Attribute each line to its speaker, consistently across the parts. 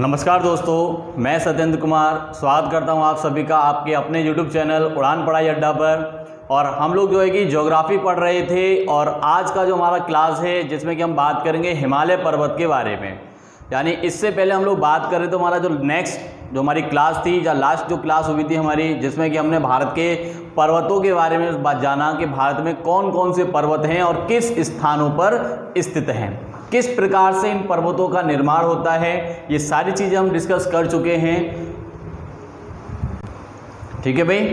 Speaker 1: नमस्कार दोस्तों, मैं सत्येंद्र कुमार, स्वागत करता हूँ आप सभी का आपके अपने YouTube चैनल उड़ान पढ़ाई अड्डा पर। और हम लोग जो है कि ज्योग्राफी पढ़ रहे थे और आज का जो हमारा क्लास है, जिसमें कि हम बात करेंगे हिमालय पर्वत के बारे में। यानी इससे पहले हम लोग बात करें तो हमारा जो नेक्स्ट जो हमारी क्लास थी, या लास्ट जो क्लास हुई थी हमारी, जिसमें कि हमने भारत के पर्वतों के बारे में बात जाना कि भारत में कौन कौन से पर्वत हैं और किस स्थानों पर स्थित हैं। किस प्रकार से इन पर्वतों का निर्माण होता है, ये सारी चीज़ें हम डिस्कस कर चुके हैं। ठीक है भाई?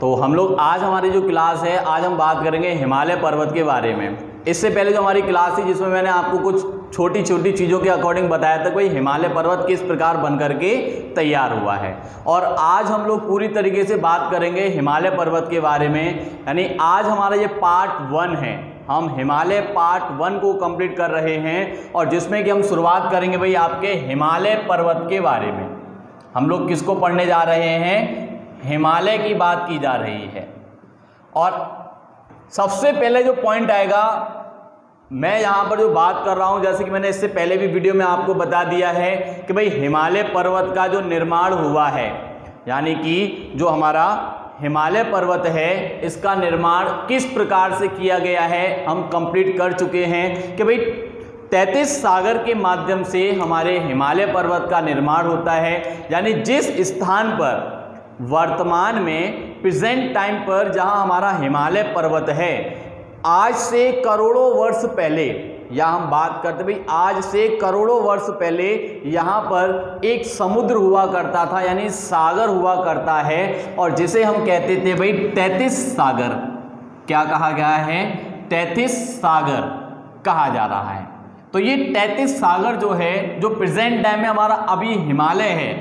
Speaker 1: तो हम लोग आज हमारी जो क्लास है, आज हम बात करेंगे हिमालय पर्वत के बारे में। इससे पहले जो हमारी क्लास थी, जिसमें मैंने आपको कुछ छोटी छोटी चीज़ों के अकॉर्डिंग बताया था भाई हिमालय पर्वत किस प्रकार बन करके तैयार हुआ है। और आज हम लोग पूरी तरीके से बात करेंगे हिमालय पर्वत के बारे में, यानी आज हमारा ये पार्ट वन है। हम हिमालय पार्ट वन को कंप्लीट कर रहे हैं और जिसमें कि हम शुरुआत करेंगे भाई आपके हिमालय पर्वत के बारे में। हम लोग किसको पढ़ने जा रहे हैं? हिमालय की बात की जा रही है। और सबसे पहले जो पॉइंट आएगा, मैं यहाँ पर जो बात कर रहा हूँ, जैसे कि मैंने इससे पहले भी वीडियो में आपको बता दिया है कि भाई हिमालय पर्वत का जो निर्माण हुआ है, यानी कि जो हमारा हिमालय पर्वत है, इसका निर्माण किस प्रकार से किया गया है, हम कंप्लीट कर चुके हैं कि भाई तैतीस सागर के माध्यम से हमारे हिमालय पर्वत का निर्माण होता है, यानी जिस स्थान पर वर्तमान में प्रेजेंट टाइम पर जहाँ हमारा हिमालय पर्वत है, आज से करोड़ों वर्ष पहले या हम बात करते भाई, आज से करोड़ों वर्ष पहले यहाँ पर एक समुद्र हुआ करता था, यानी सागर हुआ करता है, और जिसे हम कहते थे, भाई, तैतीस सागर। क्या कहा गया है? तैतीस सागर कहा जा रहा है। तो ये तैतीस सागर जो है, जो प्रेजेंट टाइम में हमारा अभी हिमालय है,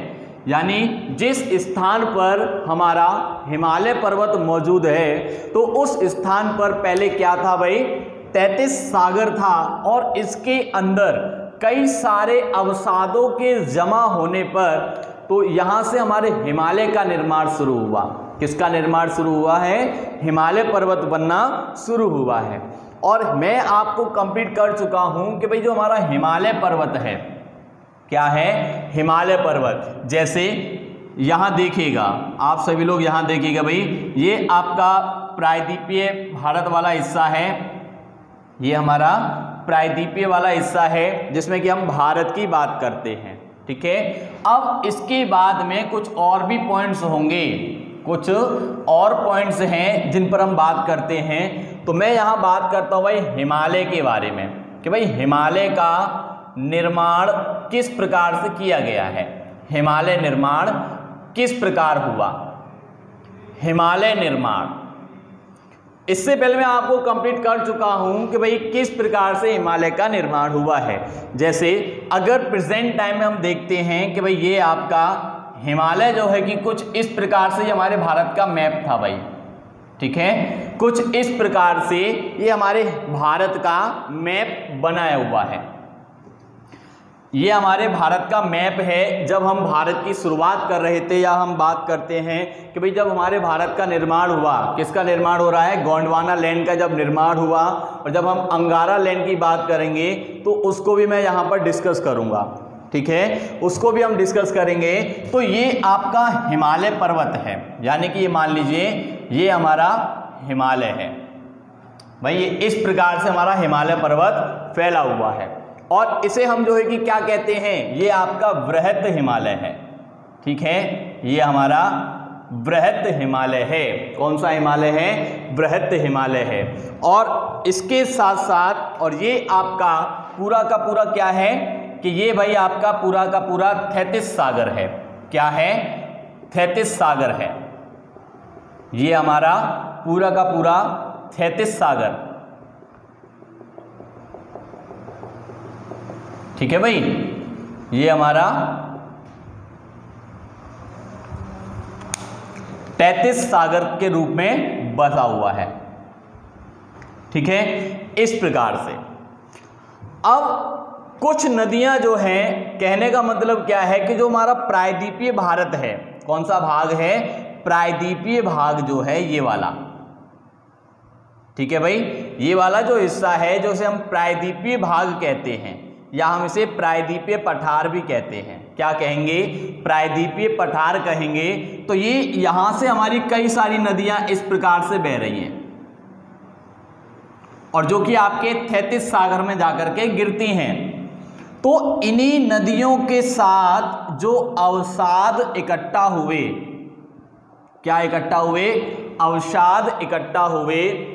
Speaker 1: यानी जिस स्थान पर हमारा हिमालय पर्वत मौजूद है तो उस स्थान पर पहले क्या था, भाई? तैतीस सागर था और इसके अंदर कई सारे अवसादों के जमा होने पर तो यहाँ से हमारे हिमालय का निर्माण शुरू हुआ। किसका निर्माण शुरू हुआ है? हिमालय पर्वत बनना शुरू हुआ है। और मैं आपको कंप्लीट कर चुका हूँ कि भाई जो हमारा हिमालय पर्वत है, क्या है? हिमालय पर्वत। जैसे यहाँ देखिएगा, आप सभी लोग यहाँ देखिएगा भाई, ये आपका प्रायद्वीपीय भारत वाला हिस्सा है। ये हमारा प्रायद्वीपीय वाला हिस्सा है, जिसमें कि हम भारत की बात करते हैं, ठीक है? अब इसके बाद में कुछ और भी पॉइंट्स होंगे, कुछ और पॉइंट्स हैं जिन पर हम बात करते हैं। तो मैं यहाँ बात करता हूँ भाई हिमालय के बारे में, कि भाई हिमालय का निर्माण किस प्रकार से किया गया है? हिमालय निर्माण किस प्रकार हुआ? हिमालय निर्माण इससे पहले मैं आपको कंप्लीट कर चुका हूँ कि भाई किस प्रकार से हिमालय का निर्माण हुआ है। जैसे, अगर प्रेजेंट टाइम में हम देखते हैं कि भाई ये आपका हिमालय जो है कि कुछ इस प्रकार से हमारे भारत का मैप था भाई। ठीक है? कुछ इस प्रकार से ये हमारे भारत का मैप बनाया हुआ है। ये हमारे भारत का मैप है। जब हम भारत की शुरुआत कर रहे थे या हम बात करते हैं कि भाई जब हमारे भारत का निर्माण हुआ, किसका निर्माण हो रहा है? गोंडवाना लैंड का जब निर्माण हुआ और जब हम अंगारा लैंड की बात करेंगे तो उसको भी मैं यहाँ पर डिस्कस करूँगा। ठीक है? उसको भी हम डिस्कस करेंगे। तो ये आपका हिमालय पर्वत है। यानी कि ये मान लीजिए, ये हमारा हिमालय है। भाई ये इस प्रकार से हमारा हिमालय पर्वत फैला हुआ है। और इसे हम जो है कि क्या कहते हैं? ये आपका वृहत हिमालय है। ठीक है? ये हमारा बृहद हिमालय है। कौन सा हिमालय है? बृहद हिमालय है। और इसके साथ साथ और ये आपका पूरा का पूरा क्या है? कि ये भाई आपका पूरा का पूरा थैतीस सागर है। क्या है? थैतीस सागर है। ये हमारा पूरा का पूरा थैतीस सागर। ठीक है भाई? ये हमारा तैतीस सागर के रूप में बसा हुआ है। ठीक है? इस प्रकार से। अब कुछ नदियाँ जो हैं, कहने का मतलब क्या है कि जो हमारा प्रायद्वीपीय भारत है, कौन सा भाग है? प्रायद्वीपीय भाग जो है, ये वाला। ठीक है भाई? ये वाला जो हिस्सा है जो उसे हम प्रायद्वीपीय भाग कहते हैं। या हम इसे प्रायद्वीपीय पठार भी कहते हैं। क्या कहेंगे? प्रायद्वीपीय पठार कहेंगे। तो ये यहाँ से हमारी कई सारी नदियाँ इस प्रकार से बह रही हैं। और जो कि आपके थैतीस सागर में जाकर के गिरती हैं। तो इन्हीं नदियों के साथ जो अवसाद इकट्ठा हुए, क्या इकट्ठा हुए? अवसाद इकट्ठा हुए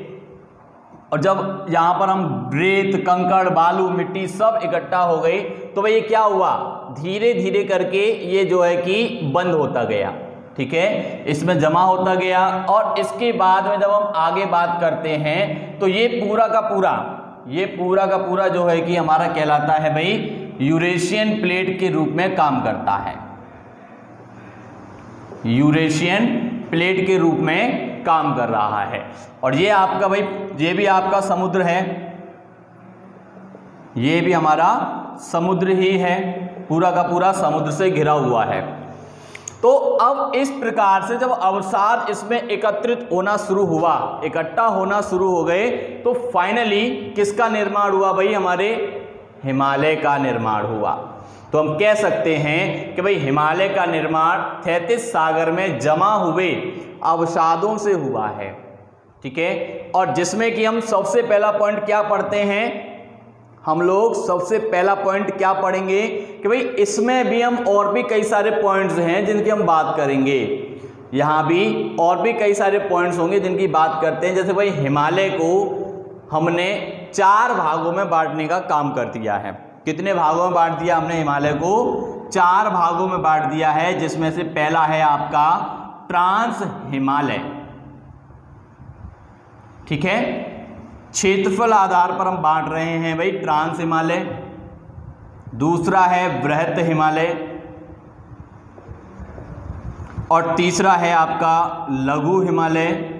Speaker 1: और जब यहाँ पर हम रेत कंकड़, बालू, मिट्टी सब इकट्ठा हो गई तो भाई ये क्या हुआ? धीरे धीरे करके ये जो है कि बंद होता गया, ठीक है? इसमें जमा होता गया और इसके बाद में जब हम आगे बात करते हैं तो ये पूरा का पूरा, ये पूरा का पूरा जो है कि हमारा कहलाता है भाई, यूरेशियन प्लेट के रूप में काम करता है। यूरेशियन प्लेट के रूप में काम कर रहा है। और ये आपका भाई, ये भी आपका समुद्र है। ये भी हमारा समुद्र ही है। पूरा का पूरा समुद्र से घिरा हुआ है। तो अब इस प्रकार से जब अवसाद इसमें एकत्रित होना शुरू हुआ, इकट्ठा होना शुरू हो गए तो फाइनली किसका निर्माण हुआ भाई? हमारे हिमालय का निर्माण हुआ। तो हम कह सकते हैं कि भाई हिमालय का निर्माण थैतीस सागर में जमा हुए। अवसादों से हुआ है। ठीक है? और जिसमें कि हम सबसे पहला पॉइंट क्या पढ़ते हैं? हम लोग सबसे पहला पॉइंट क्या पढ़ेंगे? कि भाई, इसमें भी हम और भी कई सारे पॉइंट्स हैं जिनकी हम बात करेंगे। यहाँ भी और भी कई सारे पॉइंट्स होंगे जिनकी बात करते हैं। जैसे भाई, हिमालय को हमने चार भागों में बांटने का काम कर दिया है। कितने भागों में बांट दिया हमने हिमालय को? चार भागों में बांट दिया है, जिसमें से पहला है आपका ट्रांस हिमालय। ठीक है? क्षेत्रफल आधार पर हम बांट रहे हैं भाई ट्रांस हिमालय। दूसरा है बृहत हिमालय। और तीसरा है आपका लघु हिमालय।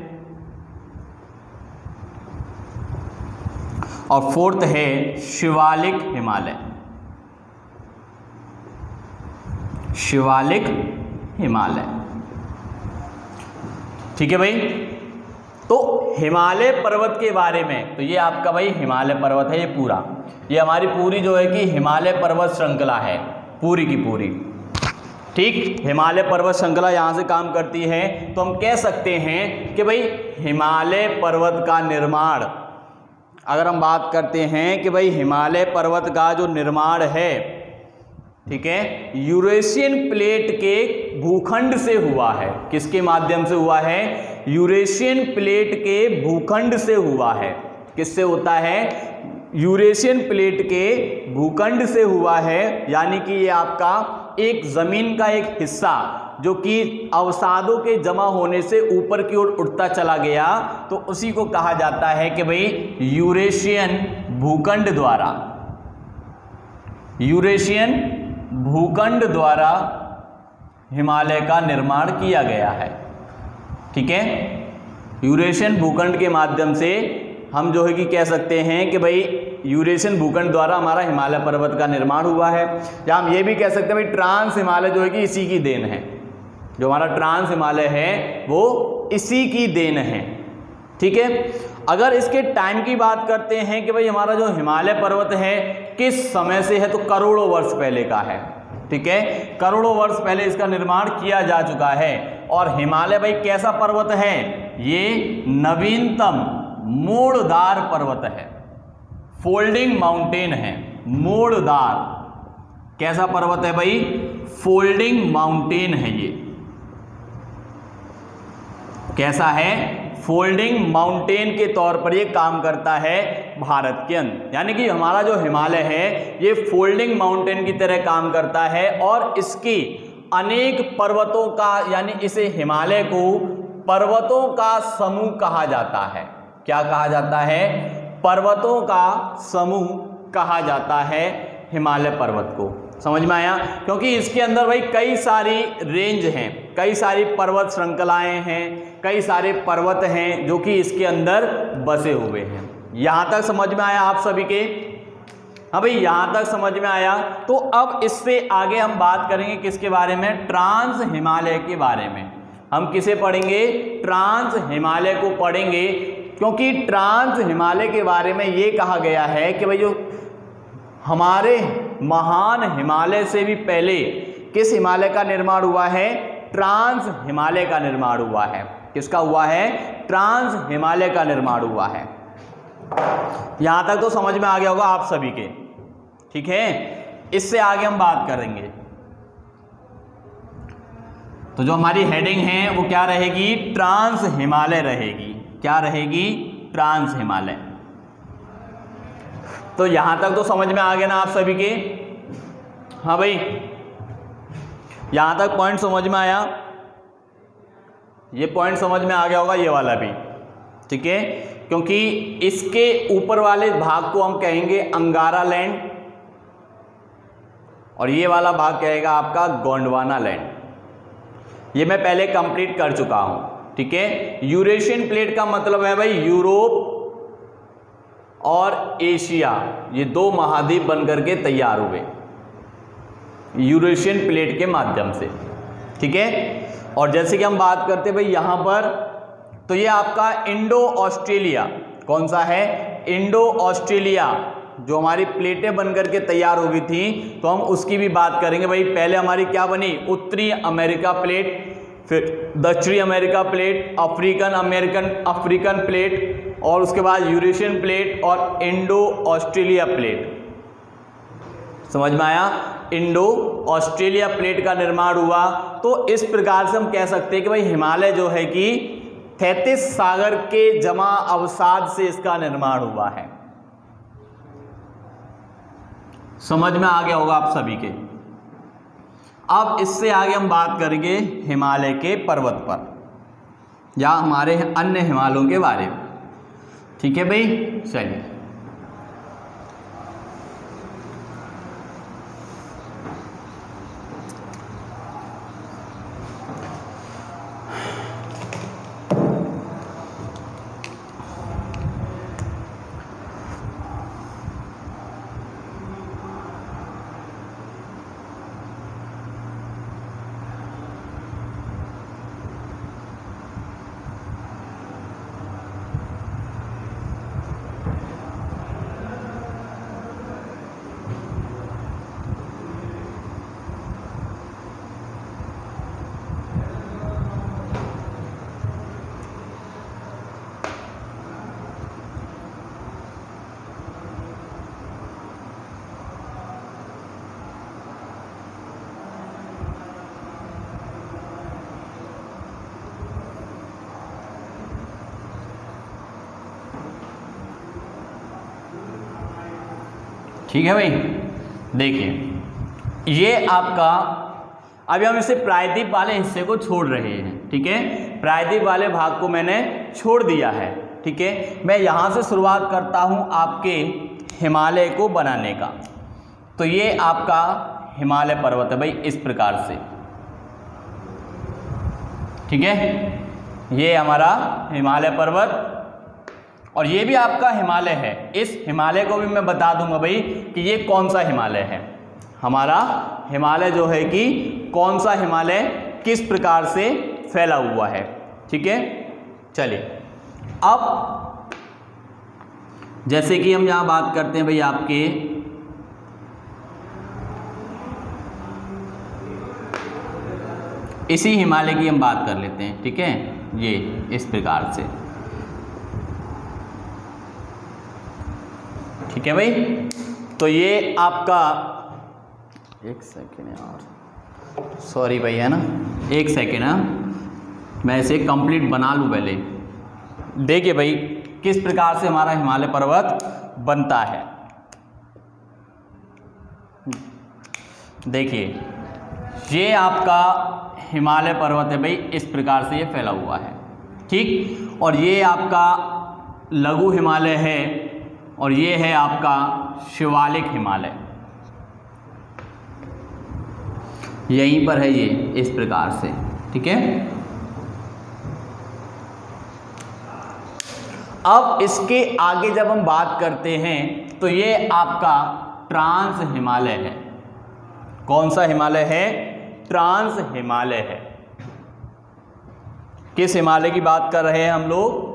Speaker 1: और फोर्थ है शिवालिक हिमालय। शिवालिक हिमालय। ठीक है भाई? तो हिमालय पर्वत के बारे में तो ये आपका भाई हिमालय पर्वत है, ये पूरा। ये हमारी पूरी जो है कि हिमालय पर्वत श्रृंखला है, पूरी की पूरी। ठीक? हिमालय पर्वत श्रृंखला यहाँ से काम करती है तो हम कह सकते हैं कि भाई हिमालय पर्वत का निर्माण, अगर हम बात करते हैं कि भाई हिमालय पर्वत का जो निर्माण है ठीक है? यूरेशियन प्लेट के भूखंड से हुआ है। किसके माध्यम से हुआ है? यूरेशियन प्लेट के भूखंड से हुआ है। किससे होता है? यूरेशियन प्लेट के भूखंड से हुआ है। यानी कि ये आपका एक ज़मीन का एक हिस्सा, जो कि अवसादों के जमा होने से ऊपर की ओर उठता चला गया। तो उसी को कहा जाता है कि भाई यूरेशियन भूखंड द्वारा। यूरेशियन भूखंड द्वारा हिमालय का निर्माण किया गया है। ठीक है? यूरेशियन भूखंड के माध्यम से हम जो है कि कह सकते हैं कि भाई, यूरेशियन भूखंड द्वारा हमारा हिमालय पर्वत का निर्माण हुआ है। या हम ये भी कह सकते हैं भाई, ट्रांस हिमालय जो है कि इसी की देन है। जो हमारा ट्रांस हिमालय है, वो इसी की देन है। ठीक है? अगर इसके टाइम की बात करते हैं कि भाई हमारा जो हिमालय पर्वत है, किस समय से है तो करोड़ों वर्ष पहले का है। ठीक है? करोड़ों वर्ष पहले इसका निर्माण किया जा चुका है। और हिमालय भाई कैसा पर्वत है? ये नवीनतम मोड़दार पर्वत है। फोल्डिंग माउंटेन है। मोड़दार। कैसा पर्वत है भाई? फोल्डिंग माउंटेन है ये। कैसा है? फोल्डिंग माउंटेन के तौर पर ये काम करता है भारत के अंदर। यानी कि हमारा जो हिमालय है, ये फोल्डिंग माउंटेन की तरह काम करता है और इसकी अनेक पर्वतों का, यानी इसे हिमालय को पर्वतों का समूह कहा जाता है। क्या कहा जाता है? पर्वतों का समूह कहा जाता है हिमालय पर्वत को। समझ में आया? क्योंकि इसके अंदर भाई कई सारी रेंज हैं, कई सारी पर्वत श्रृंखलाएँ हैं, कई सारे पर्वत हैं जो कि इसके अंदर बसे हुए हैं। यहाँ तक समझ में आया आप सभी के? हाँ भाई, यहाँ तक समझ में आया। तो अब इससे आगे हम बात करेंगे किसके बारे में? ट्रांस हिमालय के बारे में। हम किसे पढ़ेंगे? ट्रांस हिमालय को पढ़ेंगे, क्योंकि ट्रांस हिमालय के बारे में ये कहा गया है कि भाई जो हमारे महान हिमालय से भी पहले किस हिमालय का निर्माण हुआ है? ट्रांस हिमालय का निर्माण हुआ है। किसका हुआ है? ट्रांस हिमालय का निर्माण हुआ है। यहाँ तक तो समझ में आ गया होगा आप सभी के। ठीक है? इससे आगे हम बात करेंगे। तो जो हमारी हेडिंग है, वो क्या रहेगी? ट्रांस हिमालय रहेगी। क्या रहेगी? ट्रांस हिमालय। तो यहाँ तक तो समझ में आ गया ना आप सभी के? हाँ भाई। यहाँ तक पॉइंट समझ में आया? ये पॉइंट समझ में आ गया होगा ये वाला भी। ठीक है? क्योंकि इसके ऊपर वाले भाग को हम कहेंगे अंगारा लैंड और ये वाला भाग कहेगा आपका गोंडवाना लैंड ये मैं पहले कंप्लीट कर चुका हूँ। ठीक है? यूरेशियन प्लेट का मतलब है भाई यूरोप और एशिया, ये दो महाद्वीप बनकर के तैयार हुए। यूरेशियन प्लेट के माध्यम से, ठीक है? और जैसे कि हम बात करते भाई, यहाँ पर तो ये आपका इंडो ऑस्ट्रेलिया कौन सा है? इंडो ऑस्ट्रेलिया जो हमारी प्लेटें बनकर के तैयार हो गई थी तो हम उसकी भी बात करेंगे। भाई, पहले हमारी क्या बनी? उत्तरी अमेरिका प्लेट फिर दक्षिणी America plate African American, African plate और उसके बाद यूरेशियन प्लेट और इंडो ऑस्ट्रेलिया प्लेट समझ में आया? इंडो ऑस्ट्रेलिया प्लेट का निर्माण हुआ। तो इस प्रकार से हम कह सकते हैं कि भाई हिमालय जो है कि तैतीस सागर के जमा अवसाद से इसका निर्माण हुआ है। समझ में आ गया होगा आप सभी के। अब इससे आगे हम बात करेंगे हिमालय के पर्वत पर, या हमारे अन्य हिमालयों के बारे में। ठीक है भाई? चलिए। ठीक है भाई? देखिए, ये आपका, अभी हम इसे प्रायद्वीप वाले हिस्से को छोड़ रहे हैं, ठीक है? प्रायद्वीप वाले भाग को मैंने छोड़ दिया है, ठीक है? मैं यहाँ से शुरुआत करता हूँ आपके हिमालय को बनाने का। तो ये आपका हिमालय पर्वत है भाई, इस प्रकार से। ठीक है? ये हमारा हिमालय पर्वत और ये भी आपका हिमालय है। इस हिमालय को भी मैं बता दूँगा भाई कि ये कौन सा हिमालय है। हमारा हिमालय जो है कि कौन सा हिमालय किस प्रकार से फैला हुआ है। ठीक है? चलिए। अब जैसे कि हम यहाँ बात करते हैं भाई आपके इसी हिमालय की हम बात कर लेते हैं। ठीक है? ये इस प्रकार से। ठीक है भाई? तो ये आपका एक सेकेंड यार। सॉरी भाई है ना? एक सेकेंड है। हाँ। मैं इसे कंप्लीट बना लूँ पहले। देखिए भाई किस प्रकार से हमारा हिमालय पर्वत बनता है। देखिए ये आपका हिमालय पर्वत है भाई इस प्रकार से ये फैला हुआ है। ठीक? और ये आपका लघु हिमालय है। और ये है आपका शिवालिक हिमालय। यहीं पर है ये, इस प्रकार से, ठीक है? अब इसके आगे जब हम बात करते हैं तो ये आपका ट्रांस हिमालय है। कौन सा हिमालय है? ट्रांस हिमालय है। किस हिमालय की बात कर रहे हैं हम लोग?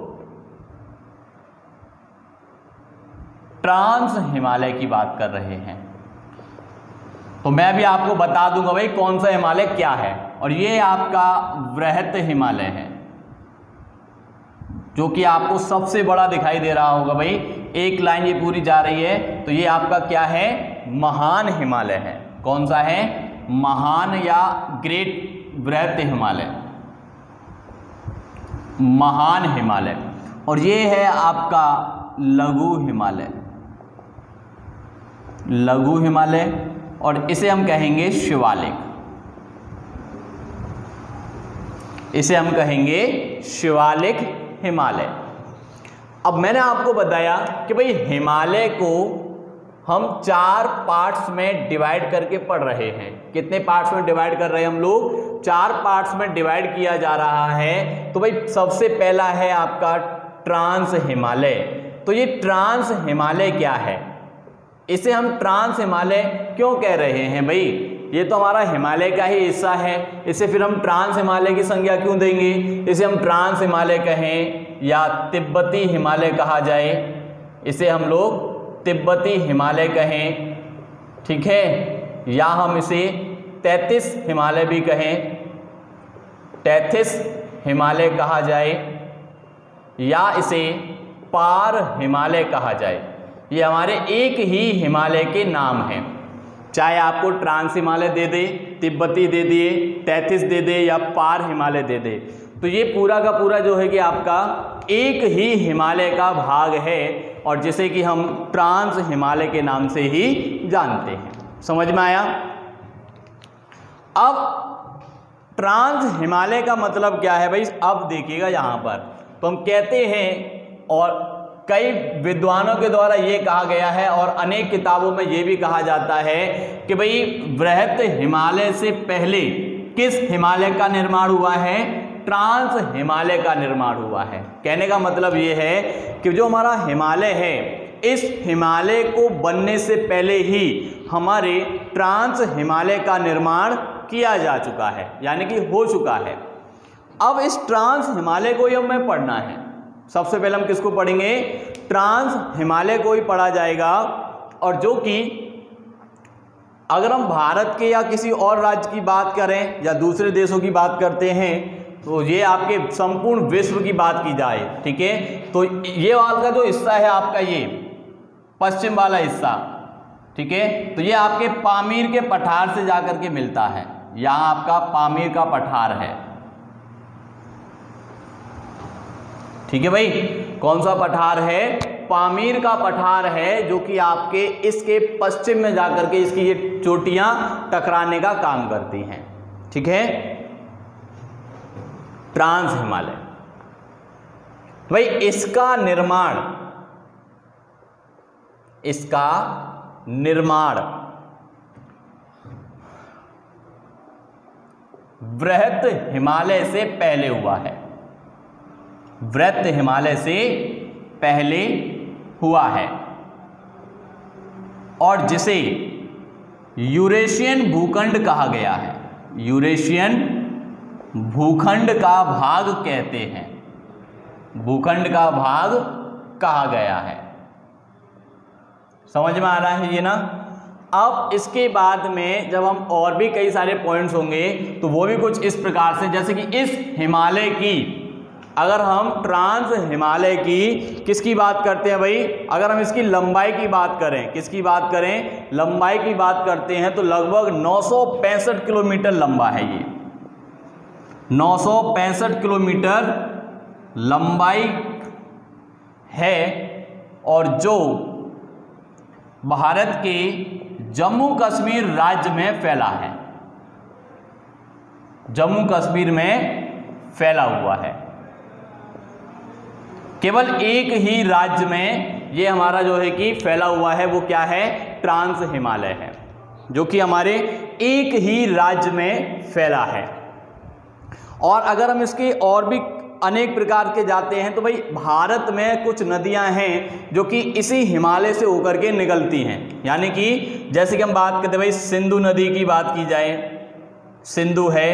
Speaker 1: ट्रांस हिमालय की बात कर रहे हैं। तो मैं भी आपको बता दूँगा भाई कौन सा हिमालय क्या है, और ये आपका वृहत हिमालय है, जो कि आपको सबसे बड़ा दिखाई दे रहा होगा भाई। एक लाइन ये पूरी जा रही है तो ये आपका क्या है? महान हिमालय है। कौन सा है? महान या ग्रेट वृहत हिमालय। महान हिमालय। और ये है आपका लघु हिमालय। लघु हिमालय और इसे हम कहेंगे शिवालिक। इसे हम कहेंगे शिवालिक हिमालय। अब मैंने आपको बताया कि भाई हिमालय को हम चार पार्ट्स में डिवाइड करके पढ़ रहे हैं। कितने पार्ट्स में डिवाइड कर रहे हैं हम लोग? चार पार्ट्स में डिवाइड किया जा रहा है। तो भाई सबसे पहला है आपका ट्रांस हिमालय। तो ये ट्रांस हिमालय क्या है? इसे हम ट्रांस हिमालय क्यों कह रहे हैं भाई? ये तो हमारा हिमालय का ही हिस्सा है। इसे फिर हम ट्रांस हिमालय की संज्ञा क्यों देंगे? इसे हम ट्रांस हिमालय कहें या तिब्बती हिमालय कहा जाए? इसे हम लोग तिब्बती हिमालय कहें। ठीक है? या हम इसे तैतीस हिमालय भी कहें। तैतीस हिमालय कहा जाए या इसे पार हिमालय कहा जाए। ये हमारे एक ही हिमालय के नाम हैं। चाहे आपको ट्रांस हिमालय दे दे, तिब्बती दे दिए, तैतीस दे दे या पार हिमालय दे दे। तो ये पूरा का पूरा जो है कि आपका एक ही हिमालय का भाग है और जिसे कि हम ट्रांस हिमालय के नाम से ही जानते हैं। समझ में आया? अब ट्रांस हिमालय का मतलब क्या है भाई? अब देखिएगा यहाँ पर। तो हम कहते हैं और कई विद्वानों के द्वारा ये कहा गया है और अनेक किताबों में ये भी कहा जाता है कि भाई वृहत हिमालय से पहले किस हिमालय का निर्माण हुआ है? ट्रांस हिमालय का निर्माण हुआ है। कहने का मतलब ये है कि जो हमारा हिमालय है, इस हिमालय को बनने से पहले ही हमारे ट्रांस हिमालय का निर्माण किया जा चुका है, यानी कि हो चुका है। अब इस ट्रांस हिमालय को ही हमें पढ़ना है। सबसे पहले हम किसको पढ़ेंगे? ट्रांस हिमालय को ही पढ़ा जाएगा। और जो कि अगर हम भारत के या किसी और राज्य की बात करें या दूसरे देशों की बात करते हैं तो ये आपके संपूर्ण विश्व की बात की जाए, ठीक है? तो ये वाल का जो हिस्सा है आपका ये, पश्चिम वाला हिस्सा, ठीक है? तो ये आपके पामीर के पठार से जाकर के मिलता है। यहाँ आपका पामीर का पठार है। ठीक है भाई? कौन सा पठार है? पामीर का पठार है, जो कि आपके इसके पश्चिम में जाकर के इसकी ये चोटियाँ टकराने का काम करती हैं। ठीक है? ट्रांस हिमालय। भाई, इसका निर्माण इसका निर्माण वृहत हिमालय से पहले हुआ है। वृत्त हिमालय से पहले हुआ है। और जिसे यूरेशियन भूखंड कहा गया है। यूरेशियन भूखंड का भाग कहते हैं। भूखंड का भाग कहा गया है। समझ में आ रहा है ये ना? अब इसके बाद में जब हम और भी कई सारे पॉइंट्स होंगे तो वो भी कुछ इस प्रकार से, जैसे कि इस हिमालय की अगर हम ट्रांस हिमालय की किसकी बात करते हैं भाई? अगर हम इसकी लंबाई की बात करें, किसकी बात करें? लंबाई की बात करते हैं तो लगभग नौ सौ पैंसठ किलोमीटर लंबा है ये। नौ सौ पैंसठ किलोमीटर लंबाई है और जो भारत के जम्मू कश्मीर राज्य में फैला है। जम्मू कश्मीर में फैला हुआ है। केवल एक ही राज्य में ये हमारा जो है कि फैला हुआ है, वो क्या है? ट्रांस हिमालय है, जो कि हमारे एक ही राज्य में फैला है। और अगर हम इसके और भी अनेक प्रकार के जाते हैं तो भाई भारत में कुछ नदियाँ हैं, जो कि इसी हिमालय से होकर के निकलती हैं। यानी कि जैसे कि हम बात करते हैं, भाई सिंधु नदी की बात की जाए, सिंधु है,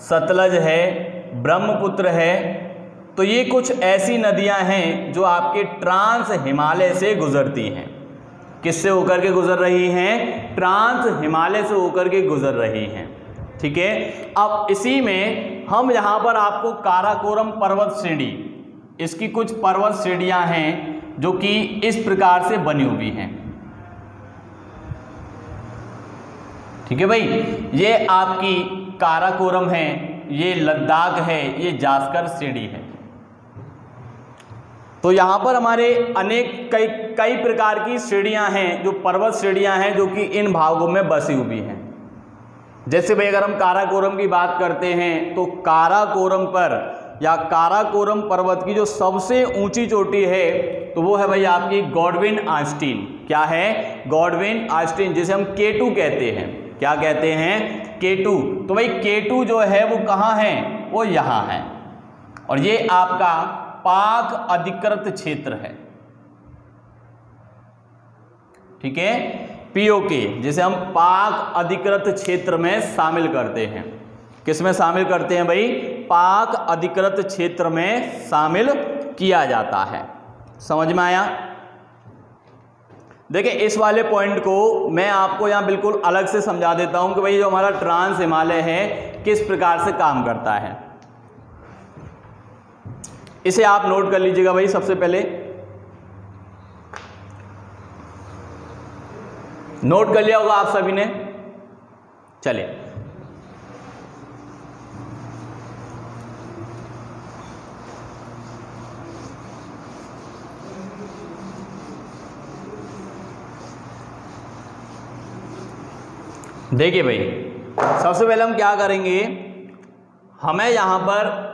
Speaker 1: सतलज है, ब्रह्मपुत्र है तो ये कुछ ऐसी नदियाँ हैं जो आपके ट्रांस हिमालय से गुजरती हैं। किससे होकर के गुजर रही हैं? ट्रांस हिमालय से होकर के गुजर रही हैं। ठीक है? अब इसी में हम यहाँ पर आपको काराकोरम पर्वत श्रेणी, इसकी कुछ पर्वत श्रेणियाँ हैं जो कि इस प्रकार से बनी हुई हैं। ठीक है भाई? ये आपकी काराकोरम है, ये लद्दाख है, ये जास्कर श्रेणी है। तो यहाँ पर हमारे अनेक कई कई प्रकार की श्रेणियाँ हैं, जो पर्वत श्रेणियाँ हैं, जो कि इन भागों में बसी हुई हैं। जैसे भाई, अगर हम काराकोरम की बात करते हैं तो काराकोरम पर या काराकोरम पर्वत की जो सबसे ऊँची चोटी है तो वो है भाई आपकी गॉडविन आस्टीन क्या है? गॉडविन आस्टीन जिसे हम केटू कहते हैं। क्या कहते हैं? केटू। तो भाई, केटू जो है, वो कहाँ है? वो यहाँ है। और ये आपका पाक अधिकृत क्षेत्र है। ठीक है? पीओके जिसे हम पाक अधिकृत क्षेत्र में शामिल करते हैं। किसमें शामिल करते हैं भाई? पाक अधिकृत क्षेत्र में शामिल किया जाता है। समझ में आया? देखिए, इस वाले पॉइंट को मैं आपको यहाँ बिल्कुल अलग से समझा देता हूँ कि भाई जो हमारा ट्रांस हिमालय है, किस प्रकार से काम करता है। इसे आप नोट कर लीजिएगा भाई सबसे पहले। नोट कर लिया होगा आप सभी ने। चले देखिए भाई, सबसे पहले हम क्या करेंगे? हमें यहाँ पर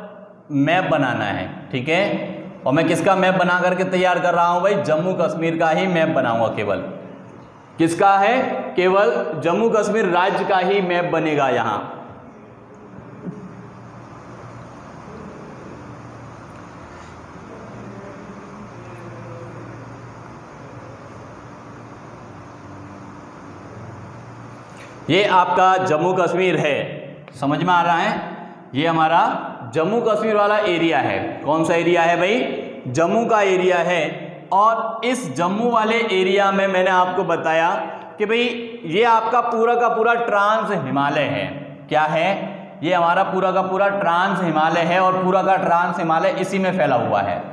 Speaker 1: मैप बनाना है, ठीक है? और मैं किसका मैप बना करके तैयार कर रहा हूँ भाई? जम्मू कश्मीर का ही मैप बनाऊँगा केवल। किसका है? केवल जम्मू कश्मीर राज्य का ही मैप बनेगा यहाँ। ये आपका जम्मू कश्मीर है। समझ में आ रहा है? ये हमारा जम्मू कश्मीर वाला एरिया है। कौन सा एरिया है भाई? जम्मू का एरिया है। और इस जम्मू वाले एरिया में मैंने आपको बताया कि भाई, ये आपका पूरा का पूरा ट्रांस हिमालय है। क्या है? ये हमारा पूरा का पूरा ट्रांस हिमालय है और पूरा का ट्रांस हिमालय इसी में फैला हुआ है।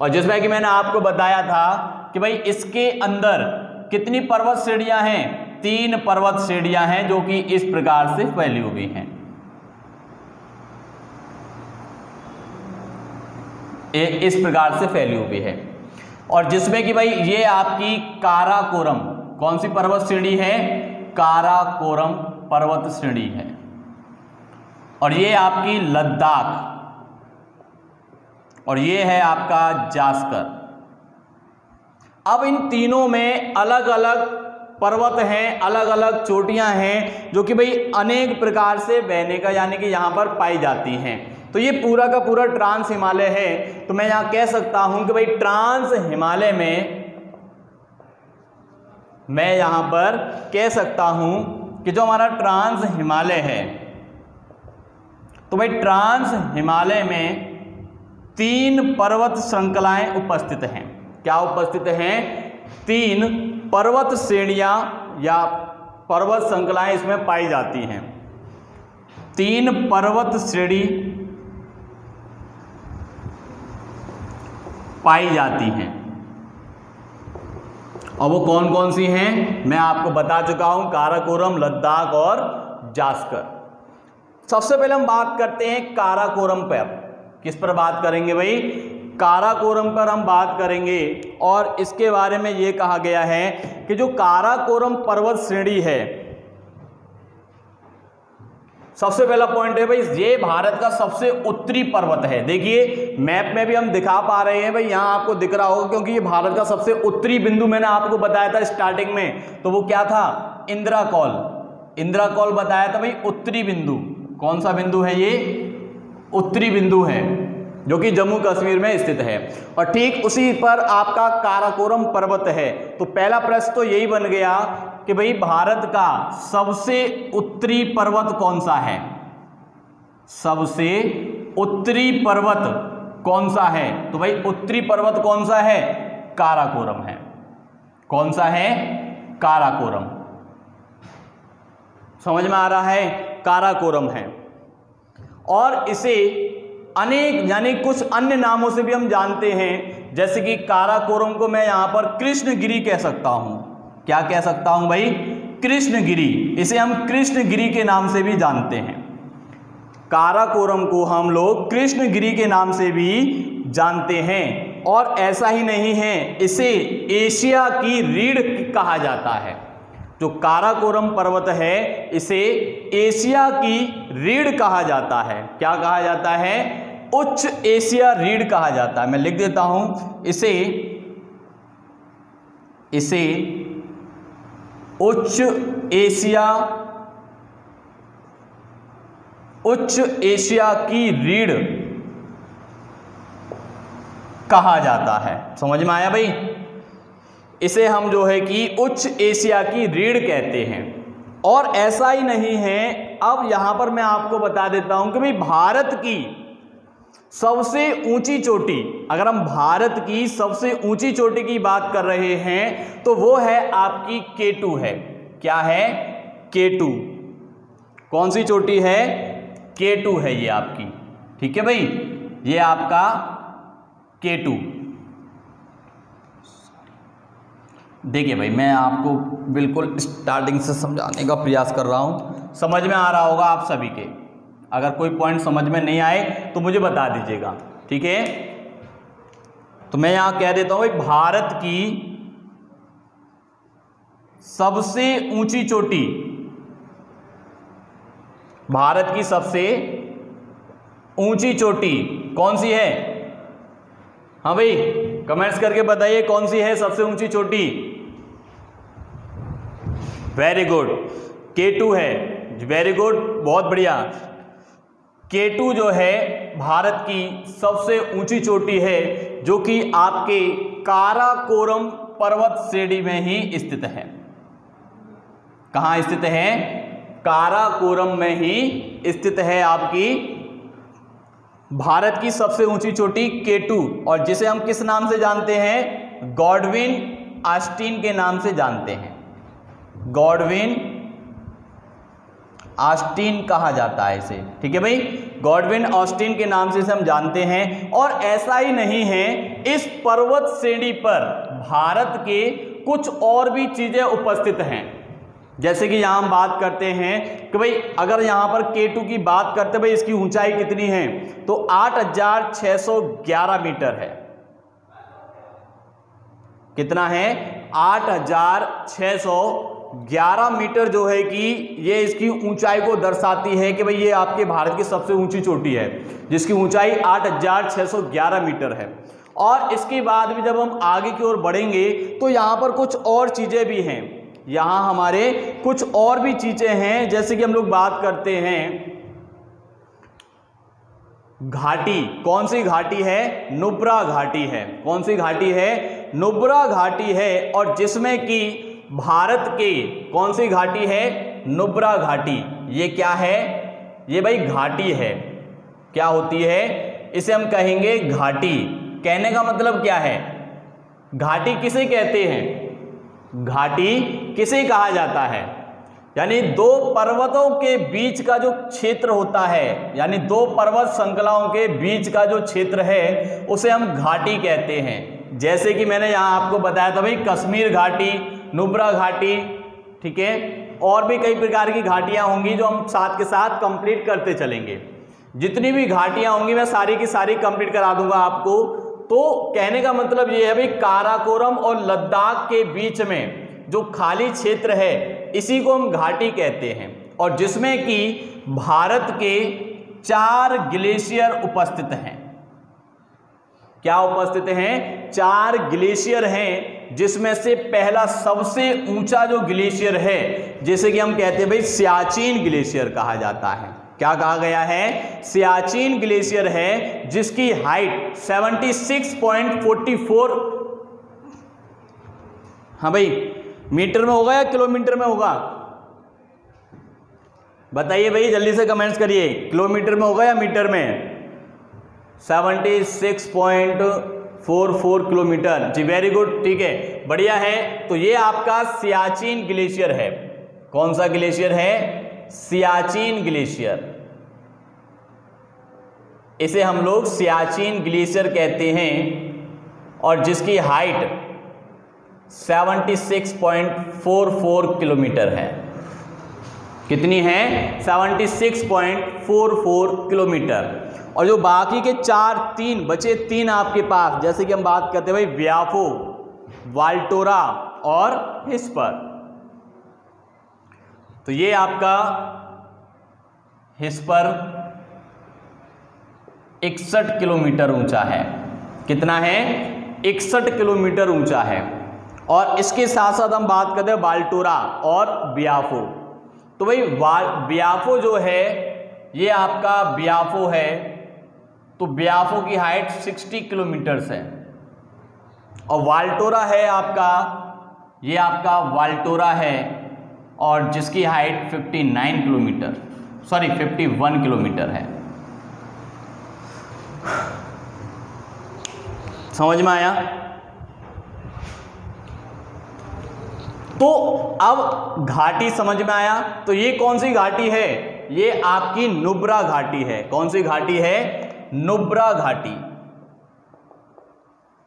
Speaker 1: और जिसमें कि मैंने आपको बताया था कि भाई, इसके अंदर कितनी पर्वत श्रेणियाँ हैं? तीन पर्वत श्रेणियाँ हैं जो कि इस प्रकार से फैली हुई हैं। इस प्रकार से फैली हुई है। और जिसमें कि भाई ये आपकी काराकोरम, कौन सी पर्वत श्रेणी है? काराकोरम पर्वत श्रेणी है। और ये आपकी लद्दाख, और ये है आपका जास्कर। अब इन तीनों में अलग अलग पर्वत हैं अलग अलग चोटियाँ हैं, जो कि भाई अनेक प्रकार से बहने का, यानी कि यहाँ पर पाई जाती हैं। तो ये पूरा का पूरा ट्रांस हिमालय है। तो मैं यहाँ कह सकता हूँ कि भाई ट्रांस हिमालय में मैं यहाँ पर कह सकता हूँ कि जो हमारा ट्रांस हिमालय है तो भाई ट्रांस हिमालय में तीन पर्वत श्रृंखलाएँ उपस्थित हैं। क्या उपस्थित हैं? तीन पर्वत श्रेणियाँ या पर्वत श्रृंखलाएँ इसमें पाई जाती हैं। तीन पर्वत श्रेणी पाई जाती हैं। और वो कौन कौन सी हैं? मैं आपको बता चुका हूँ, काराकोरम, लद्दाख और जास्कर। सबसे पहले हम बात करते हैं काराकोरम पर। किस पर बात करेंगे भाई? काराकोरम पर हम बात करेंगे और इसके बारे में ये कहा गया है कि जो काराकोरम पर्वत श्रेणी है सबसे पहला पॉइंट है भाई, ये भारत का सबसे उत्तरी पर्वत है। देखिए मैप में भी हम दिखा पा रहे हैं भाई, यहाँ आपको दिख रहा होगा, क्योंकि ये भारत का सबसे उत्तरी बिंदु मैंने आपको बताया था स्टार्टिंग में। तो वो क्या था? इंदिरा कॉल। इंदिरा कॉल बताया था भाई, उत्तरी बिंदु। कौन सा बिंदु है ये? उत्तरी बिंदु है। जो कि जम्मू कश्मीर में स्थित है। और ठीक उसी पर आपका काराकोरम पर्वत है। तो पहला प्रश्न तो यही बन गया कि भाई भारत का सबसे उत्तरी पर्वत कौन सा है? सबसे उत्तरी पर्वत कौन सा है? तो भाई उत्तरी पर्वत कौन सा है? काराकोरम है। कौन सा है? काराकोरम। समझ में आ रहा है? काराकोरम है। और इसे अनेक, यानी कुछ अन्य नामों से भी हम जानते हैं, जैसे कि काराकोरम को मैं यहाँ पर कृष्णगिरी कह सकता हूँ। क्या कह सकता हूँ भाई? कृष्णगिरी। इसे हम कृष्णगिरी के नाम से भी जानते हैं। काराकोरम को हम लोग कृष्णगिरी के नाम से भी जानते हैं, और ऐसा ही नहीं है, इसे एशिया की रीढ़ कहा जाता है। जो काराकोरम पर्वत है, इसे एशिया की रीढ़ कहा जाता है। क्या कहा जाता है? उच्च एशिया रीढ़ कहा जाता है। मैं लिख देता हूँ, इसे इसे उच्च एशिया उच्च एशिया की रीढ़ कहा जाता है। समझ में आया भाई? इसे हम जो है कि उच्च एशिया की रीढ़ कहते हैं। और ऐसा ही नहीं है। अब यहाँ पर मैं आपको बता देता हूँ कि भाई भारत की सबसे ऊँची चोटी, अगर हम भारत की सबसे ऊँची चोटी की बात कर रहे हैं तो वो है आपकी केटू है। क्या है? केटू कौन सी चोटी है? केटू है ये आपकी। ठीक है भाई? ये आपका केटू देखिए भाई, मैं आपको बिल्कुल स्टार्टिंग से समझाने का प्रयास कर रहा हूँ। समझ में आ रहा होगा आप सभी के। अगर कोई पॉइंट समझ में नहीं आए तो मुझे बता दीजिएगा। ठीक है? तो मैं यहाँ कह देता हूँ भारत की सबसे ऊँची चोटी, भारत की सबसे ऊँची चोटी कौन सी है? हाँ भाई कमेंट्स करके बताइए कौन सी है सबसे ऊँची चोटी। वेरी गुड के टू है। वेरी गुड बहुत बढ़िया। केटू जो है भारत की सबसे ऊँची चोटी है, जो कि आपके काराकोरम पर्वत श्रेणी में ही स्थित है। कहाँ स्थित है? काराकोरम में ही स्थित है आपकी भारत की सबसे ऊँची चोटी केटू। और जिसे हम किस नाम से जानते हैं? गॉडविन आस्टीन के नाम से जानते हैं। गॉडविन आस्टीन कहा जाता है इसे। ठीक है भाई? गॉडविन ऑस्टिन के नाम से इसे हम जानते हैं और ऐसा ही नहीं है, इस पर्वत श्रेणी पर भारत के कुछ और भी चीज़ें उपस्थित हैं। जैसे कि यहाँ हम बात करते हैं कि भाई, अगर यहाँ पर K2 की बात करते हैं, भाई, इसकी ऊंचाई कितनी है? तो 8611 मीटर है। कितना है? 8600 11 मीटर जो है कि ये इसकी ऊंचाई को दर्शाती है कि भाई ये आपके भारत की सबसे ऊँची चोटी है जिसकी ऊंचाई 8,611 मीटर है। और इसके बाद भी जब हम आगे की ओर बढ़ेंगे तो यहाँ पर कुछ और चीज़ें भी हैं। यहाँ हमारे कुछ और भी चीज़ें हैं जैसे कि हम लोग बात करते हैं घाटी। कौन सी घाटी है? नुब्रा घाटी है। कौन सी घाटी है? नुब्रा घाटी है और जिसमें कि भारत के कौन सी घाटी है? नुब्रा घाटी। ये क्या है? ये भाई घाटी है। क्या होती है? इसे हम कहेंगे घाटी। कहने का मतलब क्या है? घाटी किसे कहते हैं? घाटी किसे कहा जाता है? यानी दो पर्वतों के बीच का जो क्षेत्र होता है, यानी दो पर्वत श्रृंखलाओं के बीच का जो क्षेत्र है, उसे हम घाटी कहते हैं। जैसे कि मैंने यहाँ आपको बताया था भाई, कश्मीर घाटी नुब्रा घाटी, ठीक है? और भी कई प्रकार की घाटियाँ होंगी जो हम साथ के साथ कंप्लीट करते चलेंगे। जितनी भी घाटियाँ होंगी, मैं सारी की सारी कंप्लीट करा दूँगा आपको। तो कहने का मतलब ये है भाई, काराकोरम और लद्दाख के बीच में जो खाली क्षेत्र है, इसी को हम घाटी कहते हैं। और जिसमें कि भारत के चार ग्लेशियर उपस्थित हैं। क्या उपस्थित हैं? चार ग्लेशियर हैं। जिसमें से पहला सबसे ऊँचा जो ग्लेशियर है, जैसे कि हम कहते हैं भाई सियाचिन ग्लेशियर कहा जाता है। क्या कहा गया है? सियाचिन ग्लेशियर है, जिसकी हाइट 76.44 हाँ भाई, मीटर में होगा या किलोमीटर में होगा? बताइए भाई, जल्दी से कमेंट्स करिए। किलोमीटर में होगा या मीटर में? 76. Four four kilometre. जी वेरी गुड ठीक है। बढ़िया है। तो ये आपका सियाचिन ग्लेशियर है। कौन सा ग्लेशियर है? सियाचिन ग्लेशियर। इसे हम लोग सियाचिन ग्लेशियर कहते हैं और जिसकी हाइट 76.44 किलोमीटर है। कितनी है? 76.44 किलोमीटर। और जो बाकी के चार, तीन, बचे तीन आपके पास, जैसे कि हम बात करते हैं भाई व्याफो वाल्टोरा और हिस्पर। तो ये आपका हिस्पर इकसठ किलोमीटर ऊँचा है। कितना है? इकसठ किलोमीटर ऊँचा है। और इसके साथ साथ हम बात करते हैं बाल्टोरा और बियाफो तो भाई बियाफो जो है, ये आपका बियाफो है तो बियाफो की हाइट 60 किलोमीटर्स है। और वाल्टोरा है आपका, ये आपका वाल्टोरा है, और जिसकी हाइट 59 किलोमीटर सॉरी 51 किलोमीटर है। समझ में आया? तो अब घाटी समझ में आया तो ये कौन सी घाटी है? ये आपकी नुब्रा घाटी है। कौन सी घाटी है? नुब्रा घाटी।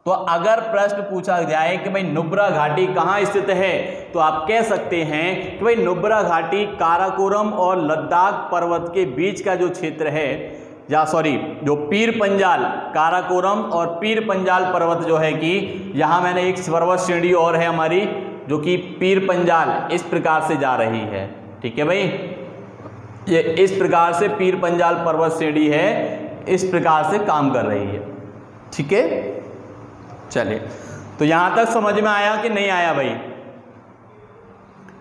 Speaker 1: तो अगर प्रश्न पूछा जाए कि भाई नुब्रा घाटी कहाँ स्थित है तो आप कह सकते हैं कि भाई नुब्रा घाटी काराकोरम और लद्दाख पर्वत के बीच का जो क्षेत्र है, या सॉरी जो पीर पंजाल, काराकोरम और पीर पंजाल पर्वत जो है कि, यहाँ मैंने एक पर्वत श्रेणी और है हमारी जो कि पीर पंजाल इस प्रकार से जा रही है। ठीक है भाई? ये इस प्रकार से पीर पंजाल पर्वत श्रेणी है, इस प्रकार से काम कर रही है। ठीक है? चलिए तो यहाँ तक समझ में आया कि नहीं आया भाई?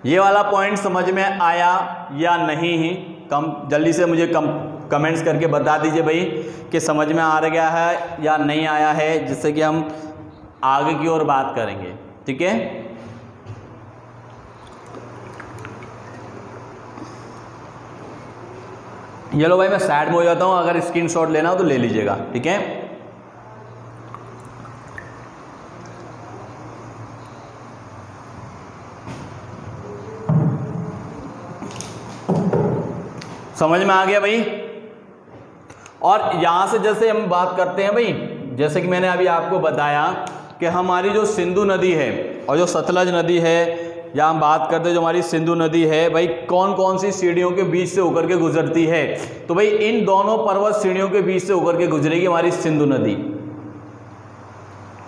Speaker 1: ये वाला पॉइंट समझ में आया या नहीं ही? कम, जल्दी से मुझे कम कमेंट्स करके बता दीजिए भाई कि समझ में आ गया है या नहीं आया है, जिससे कि हम आगे की ओर बात करेंगे। ठीक है? ये लो भाई, मैं साइड में हो जाता हूँ, अगर स्क्रीनशॉट लेना हो तो ले लीजिएगा, ठीक है? समझ में आ गया भाई? और यहाँ से जैसे हम बात करते हैं भाई, जैसे कि मैंने अभी आपको बताया कि हमारी जो सिंधु नदी है और जो सतलज नदी है या हम बात करते हैं जो हमारी सिंधु नदी है, भाई कौन कौन सी सीढ़ियों के बीच से होकर के गुजरती है? तो भाई, इन दोनों पर्वत सीढ़ियों के बीच से होकर के गुजरेगी हमारी सिंधु नदी।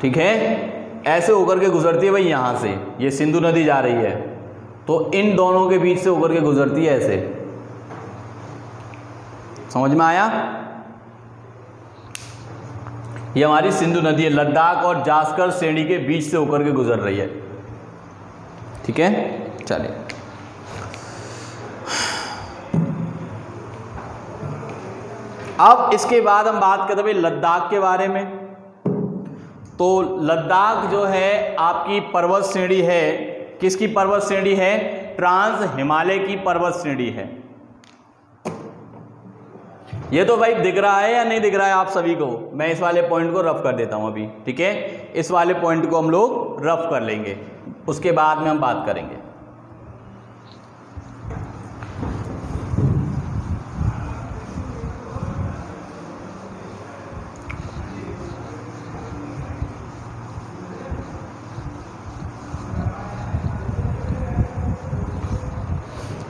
Speaker 1: ठीक है? ऐसे होकर के गुजरती है भाई यहाँ से, ये सिंधु नदी जा रही है। तो इन दोनों के बीच से होकर के गुजरती है ऐसे। समझ में आया? ये हमारी सिंधु नदी है, लद्दाख और जास्कर श्रेणी के बीच से होकर के गुजर रही है। ठीक है? चलिए। अब इसके बाद हम बात करते हैं लद्दाख के बारे में। तो लद्दाख जो है, आपकी पर्वत श्रेणी है। किसकी पर्वत श्रेणी है? ट्रांस हिमालय की पर्वत श्रेणी है। ये तो भाई दिख रहा है या नहीं दिख रहा है आप सभी को? मैं इस वाले पॉइंट को रफ कर देता हूँ अभी, ठीक है? इस वाले पॉइंट को हम लोग रफ कर लेंगे। उसके बाद में हम बात करेंगे।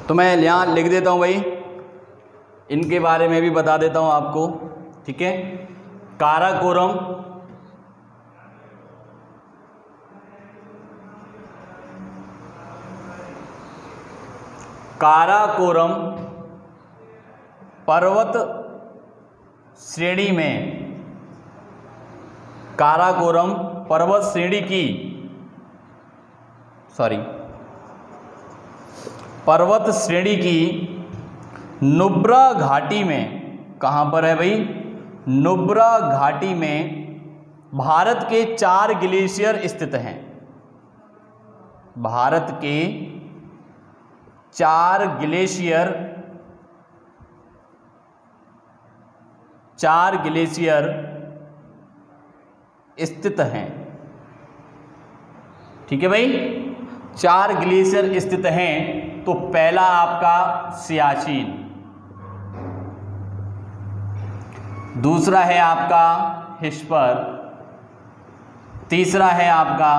Speaker 1: तो मैं यहाँ लिख देता हूँ भाई। इनके बारे में भी बता देता हूँ आपको, ठीक है? काराकोरम काराकोरम पर्वत श्रेणी में। काराकोरम पर्वत श्रेणी की। सॉरी पर्वत श्रेणी की नुब्रा घाटी में। कहाँ पर है भाई? नुब्रा घाटी में भारत के चार ग्लेशियर स्थित हैं। भारत के चार ग्लेशियर चार ग्लेशियर स्थित हैं। ठीक है भाई? चार ग्लेशियर स्थित हैं तो पहला आपका सियाचिन। दूसरा है आपका हिस्पर। तीसरा है आपका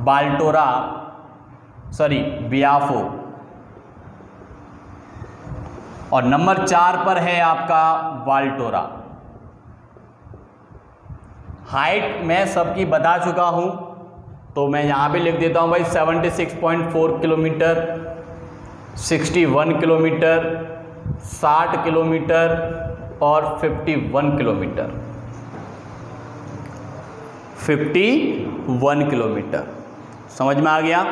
Speaker 1: बाल्टोरा। सॉरी, बियाफो। और नंबर चार पर है आपका वाल्टोरा। हाइट मैं सबकी बता चुका हूँ तो मैं यहाँ पे लिख देता हूँ भाई 76.4 किलोमीटर 61 किलोमीटर 60 किलोमीटर और 51 किलोमीटर। 51 किलोमीटर। समझ में आ गया?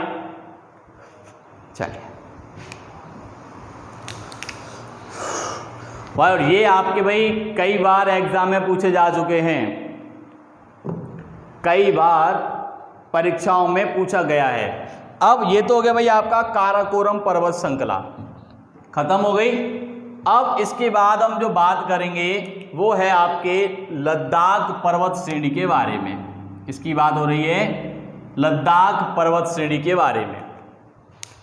Speaker 1: चलिए और ये आपके भाई कई बार एग्ज़ाम में पूछे जा चुके हैं। कई बार परीक्षाओं में पूछा गया है। अब ये तो हो गया भाई आपका काराकोरम पर्वत श्रृंखला। खत्म हो गई। अब इसके बाद हम जो बात करेंगे, वो है आपके लद्दाख पर्वत श्रेणी के बारे में। किसकी बात हो रही है? लद्दाख पर्वत श्रेणी के बारे में।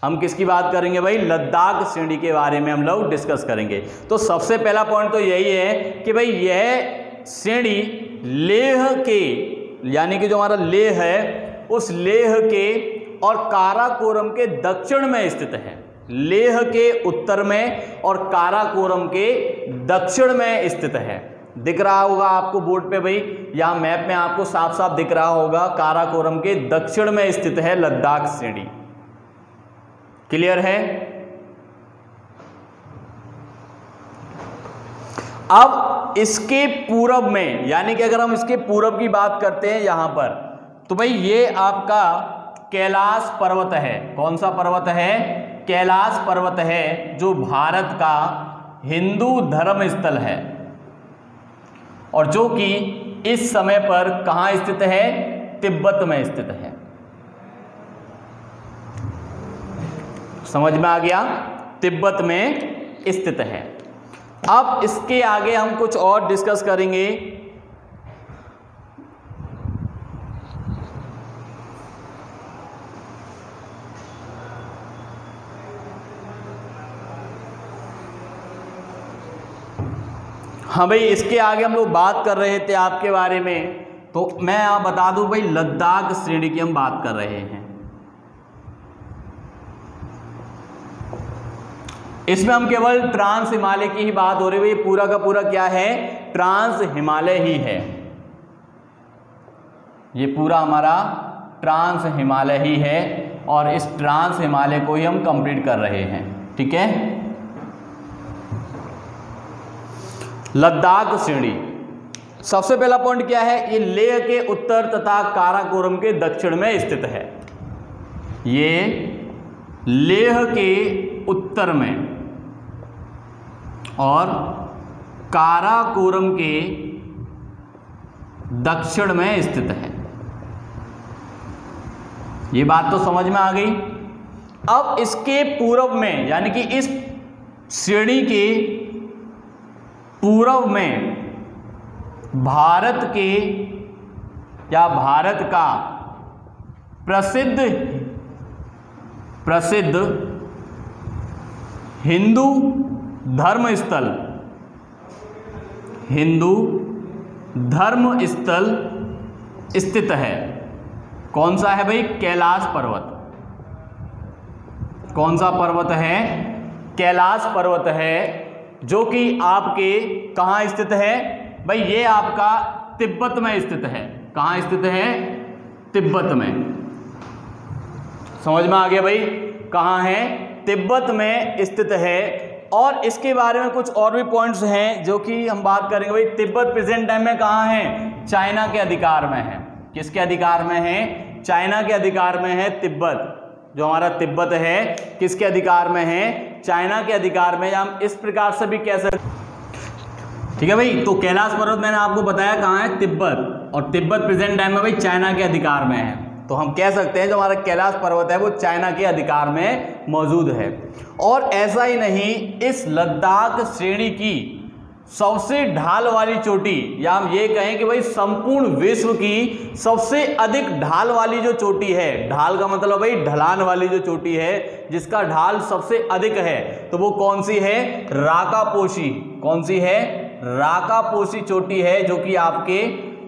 Speaker 1: हम किसकी बात करेंगे भाई? लद्दाख श्रेणी के बारे में हम लोग डिस्कस करेंगे। तो सबसे पहला पॉइंट तो यही है कि भाई यह श्रेणी लेह के, यानी कि जो हमारा लेह है, उस लेह के और काराकोरम के दक्षिण में स्थित है। लेह के उत्तर में और काराकोरम के दक्षिण में स्थित है। दिख रहा होगा आपको बोर्ड पे भाई यहाँ मैप में आपको साफ़ साफ़ दिख रहा होगा, काराकोरम के दक्षिण में स्थित है लद्दाख श्रेणी। क्लियर है? अब इसके पूरब में, यानी कि अगर हम इसके पूरब की बात करते हैं यहाँ पर तो भाई ये आपका कैलाश पर्वत है। कौन सा पर्वत है? कैलाश पर्वत है, जो भारत का हिंदू धर्म स्थल है। और जो कि इस समय पर कहाँ स्थित है? तिब्बत में स्थित है। समझ में आ गया? तिब्बत में स्थित है। अब इसके आगे हम कुछ और डिस्कस करेंगे। हाँ भाई, इसके आगे हम लोग बात कर रहे थे आपके बारे में। तो मैं आप बता दूँ भाई, लद्दाख श्रेणी की हम बात कर रहे हैं। इसमें हम केवल ट्रांस हिमालय की ही बात हो रही है पूरा का पूरा क्या है? ट्रांस हिमालय ही है। ये पूरा हमारा ट्रांस हिमालय ही है और इस ट्रांस हिमालय को ही हम कंप्लीट कर रहे हैं, ठीक है? लद्दाख श्रेणी। सबसे पहला पॉइंट क्या है? ये लेह के उत्तर तथा काराकोरम के दक्षिण में स्थित है। ये लेह के उत्तर में। और काराकोरम के दक्षिण में स्थित है। ये बात तो समझ में आ गई। अब इसके पूर्व में, यानी कि इस श्रेणी के पूर्व में, भारत के या भारत का प्रसिद्ध प्रसिद्ध हिंदू धर्म स्थल हिंदू धर्म स्थल स्थित है। कौन सा है भाई? कैलाश पर्वत। कौन सा पर्वत है? कैलाश पर्वत है, जो कि आपके कहाँ स्थित है? भाई, ये आपका तिब्बत में स्थित है। कहाँ स्थित है? तिब्बत में। समझ में आ गया भाई? कहाँ है? तिब्बत में स्थित है और इसके बारे में कुछ और भी पॉइंट्स हैं जो कि हम बात करेंगे, भाई, तिब्बत प्रेजेंट टाइम में कहाँ है? चाइना के अधिकार में है। किसके अधिकार में है? चाइना के अधिकार में है तिब्बत। जो हमारा तिब्बत है, किसके अधिकार में है? चाइना के अधिकार में हम इस प्रकार से भी कह सकते ठीक है भाई? तो कैलाश पर्वत मैंने आपको बताया कहाँ है? तिब्बत। और तिब्बत प्रेजेंट टाइम में, भाई, चाइना के अधिकार में है। तो हम कह सकते हैं जो हमारा कैलाश पर्वत है, वो चाइना के अधिकार में मौजूद है। और ऐसा ही नहीं, इस लद्दाख श्रेणी की सबसे ढाल वाली चोटी, या हम ये कहें कि भाई संपूर्ण विश्व की सबसे अधिक ढाल वाली जो चोटी है, ढाल का मतलब भाई ढलान वाली जो चोटी है, जिसका ढाल सबसे अधिक है तो वो कौन सी है? राकापोशी। कौन सी है? राकापोशी चोटी है, जो कि आपके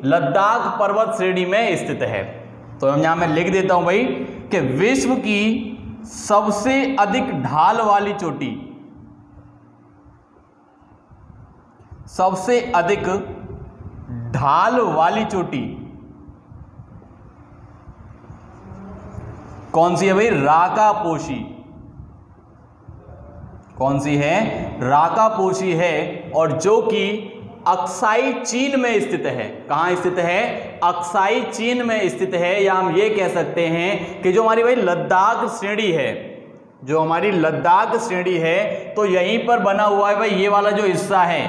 Speaker 1: लद्दाख पर्वत श्रेणी में स्थित है। तो यहाँ में लिख देता हूँ भाई कि विश्व की सबसे अधिक ढाल वाली चोटी, सबसे अधिक ढाल वाली चोटी कौन सी है भाई? राकापोशी। कौन सी है? राकापोशी है, और जो कि अक्साई चीन में स्थित है। कहाँ स्थित है? अक्साई चीन में स्थित है, या हम ये कह सकते हैं कि जो हमारी भाई लद्दाख श्रेणी है, जो हमारी लद्दाख श्रेणी है तो यहीं पर बना हुआ है भाई, ये वाला जो हिस्सा है,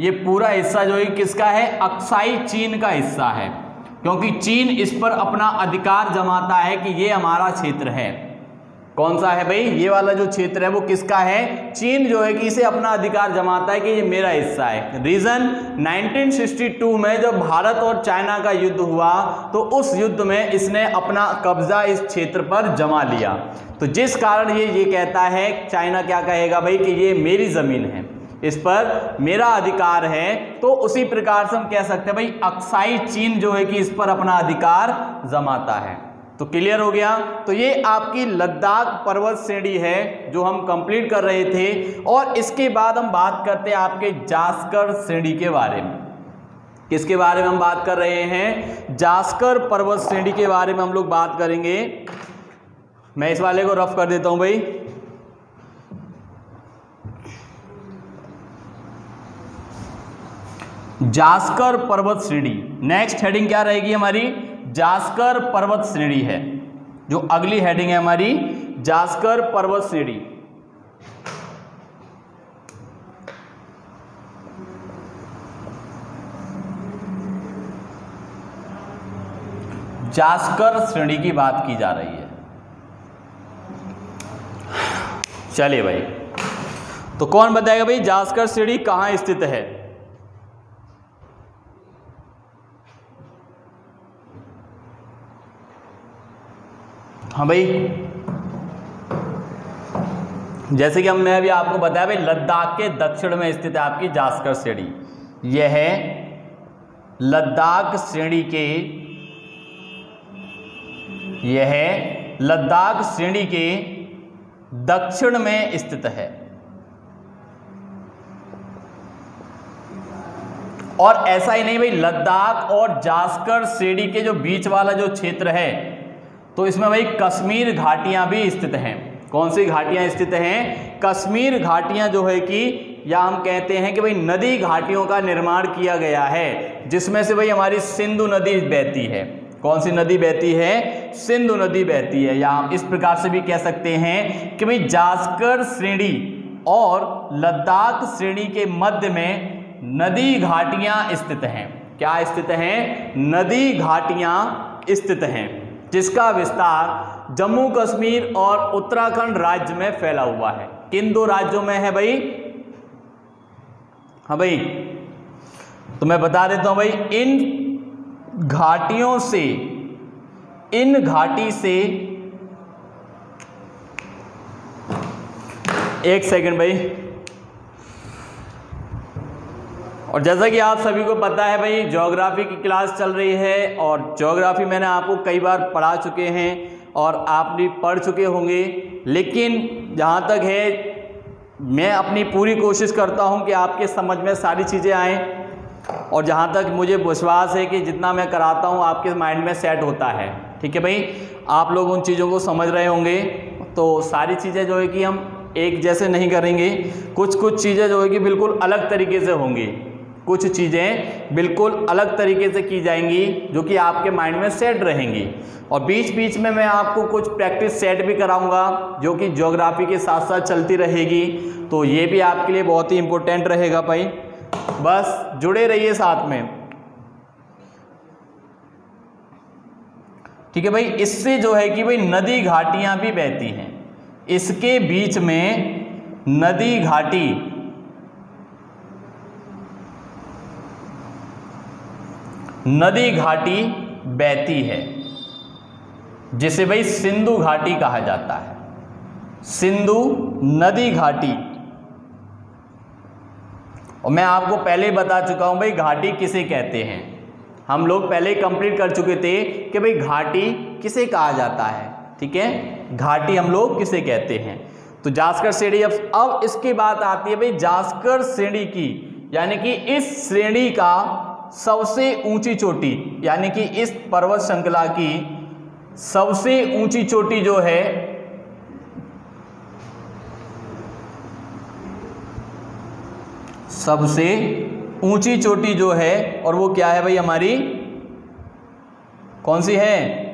Speaker 1: ये पूरा हिस्सा जो है, किसका है? अक्साई चीन का हिस्सा है। क्योंकि चीन इस पर अपना अधिकार जमाता है कि ये हमारा क्षेत्र है। कौन सा है भाई? ये वाला जो क्षेत्र है वो किसका है? चीन जो है कि इसे अपना अधिकार जमाता है कि ये मेरा हिस्सा है। रीजन 1962 में जब भारत और चाइना का युद्ध हुआ तो उस युद्ध में इसने अपना कब्जा इस क्षेत्र पर जमा लिया। तो जिस कारण ये ये कहता है, चाइना क्या कहेगा भाई कि ये मेरी ज़मीन है, इस पर मेरा अधिकार है तो उसी प्रकार से हम कह सकते हैं भाई, अक्साई चीन जो है कि इस पर अपना अधिकार जमाता है। तो क्लियर हो गया? तो ये आपकी लद्दाख पर्वत श्रेणी है, जो हम कंप्लीट कर रहे थे, और इसके बाद हम बात करते हैं आपके जास्कर श्रेणी के बारे में। किसके बारे में हम बात कर रहे हैं? जास्कर पर्वत श्रेणी के बारे में हम लोग बात करेंगे। मैं इस वाले को रफ कर देता हूँ भाई। जास्कर पर्वत श्रेणी। नेक्स्ट हेडिंग क्या रहेगी हमारी? जास्कर पर्वत श्रेणी है। जो अगली हेडिंग है हमारी, जास्कर पर्वत श्रेणी। जास्कर श्रेणी की बात की जा रही है। चलिए भाई तो कौन बताएगा भाई, जास्कर श्रेणी कहाँ स्थित है? हाँ भाई। जैसे कि हमने अभी आपको बताया भाई, लद्दाख के दक्षिण में स्थित है आपकी जास्कर श्रेणी यह है लद्दाख श्रेणी के, यह लद्दाख श्रेणी के दक्षिण में स्थित है। और ऐसा ही नहीं भाई, लद्दाख और जास्कर श्रेणी के जो बीच वाला जो क्षेत्र है तो इसमें भाई कश्मीर घाटियाँ भी स्थित हैं। कौन सी घाटियाँ स्थित हैं? कश्मीर घाटियाँ जो है कि, या हम कहते हैं कि भाई नदी घाटियों का निर्माण किया गया है, जिसमें से भाई हमारी सिंधु नदी बहती है। कौन सी नदी बहती है? सिंधु नदी बहती है। या हम इस प्रकार से भी कह सकते हैं कि भाई जास्कर श्रेणी और लद्दाख श्रेणी के मध्य में नदी घाटियाँ स्थित हैं। क्या स्थित हैं? नदी घाटियाँ स्थित हैं। जिसका विस्तार जम्मू कश्मीर और उत्तराखंड राज्य में फैला हुआ है। किन दो राज्यों में है भाई? हाँ भाई तो मैं बता देता हूँ भाई, इन घाटियों से, इन घाटी से, एक सेकंड भाई। और जैसा कि आप सभी को पता है भाई ज्योग्राफी की क्लास चल रही है और ज्योग्राफी मैंने आपको कई बार पढ़ा चुके हैं और आप भी पढ़ चुके होंगे। लेकिन जहाँ तक है, मैं अपनी पूरी कोशिश करता हूँ कि आपके समझ में सारी चीज़ें आएँ और जहाँ तक मुझे विश्वास है कि जितना मैं कराता हूँ, आपके माइंड में सेट होता है। ठीक है भाई? आप लोग उन चीज़ों को समझ रहे होंगे। तो सारी चीज़ें जो है कि हम एक जैसे नहीं करेंगे। कुछ कुछ चीज़ें जो है कि बिल्कुल अलग तरीके से होंगी। कुछ चीज़ें बिल्कुल अलग तरीके से की जाएँगी जो कि आपके माइंड में सेट रहेंगी। और बीच बीच में मैं आपको कुछ प्रैक्टिस सेट भी कराऊँगा, जो कि ज्योग्राफी के साथ साथ चलती रहेगी। तो ये भी आपके लिए बहुत ही इंपॉर्टेंट रहेगा भाई। बस जुड़े रहिए साथ में। ठीक है भाई, इससे जो है कि भाई नदी घाटियाँ भी बहती हैं। इसके बीच में नदी घाटी नदी घाटी बहती है, जिसे भाई सिंधु घाटी कहा जाता है। सिंधु नदी घाटी। और मैं आपको पहले बता चुका हूँ भाई घाटी किसे कहते हैं। हम लोग पहले कंप्लीट कर चुके थे कि भाई घाटी किसे कहा जाता है, ठीक है? घाटी हम लोग किसे कहते हैं? तो जास्कर श्रेणी, अब अब इसकी बात आती है भाई जास्कर श्रेणी की, यानी कि इस श्रेणी का सबसे ऊँची चोटी, यानी कि इस पर्वत श्रृंखला की सबसे ऊँची चोटी जो है, सबसे ऊँची चोटी जो है, और वो क्या है भाई हमारी? कौन सी है?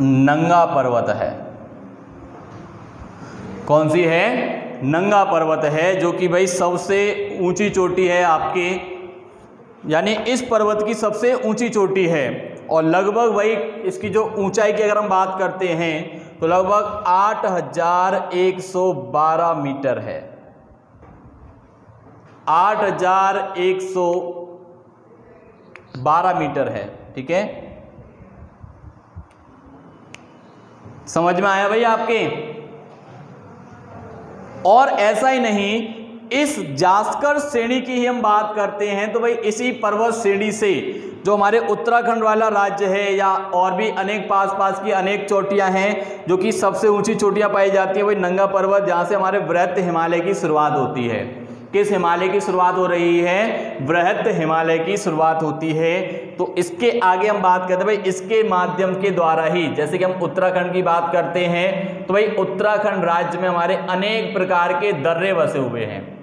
Speaker 1: नंगा पर्वत है। कौन सी है? नंगा पर्वत है, जो कि भाई सबसे ऊँची चोटी है आपके। यानी इस पर्वत की सबसे ऊँची चोटी है। और लगभग भाई इसकी जो ऊंचाई की अगर हम बात करते हैं तो लगभग आठ हज़ार एक सौ बारह मीटर है। आठ हज़ार एक सौ बारह मीटर है, ठीक है? समझ में आया भाई आपके? और ऐसा ही नहीं, इस जास्कर श्रेणी की ही हम बात करते हैं तो भाई इसी पर्वत श्रेणी से, जो हमारे उत्तराखंड वाला राज्य है या और भी अनेक पास पास की अनेक चोटियाँ हैं, जो कि सबसे ऊँची चोटियाँ पाई जाती हैं, वही नंगा पर्वत, जहाँ से हमारे वृत्त हिमालय की शुरुआत होती है। किस हिमालय की शुरुआत हो रही है? बृहत हिमालय की शुरुआत होती है। तो इसके आगे हम बात करते हैं, भाई, इसके माध्यम के द्वारा ही, जैसे कि हम उत्तराखंड की बात करते हैं तो भाई, उत्तराखंड राज्य में हमारे अनेक प्रकार के दर्रे बसे हुए हैं।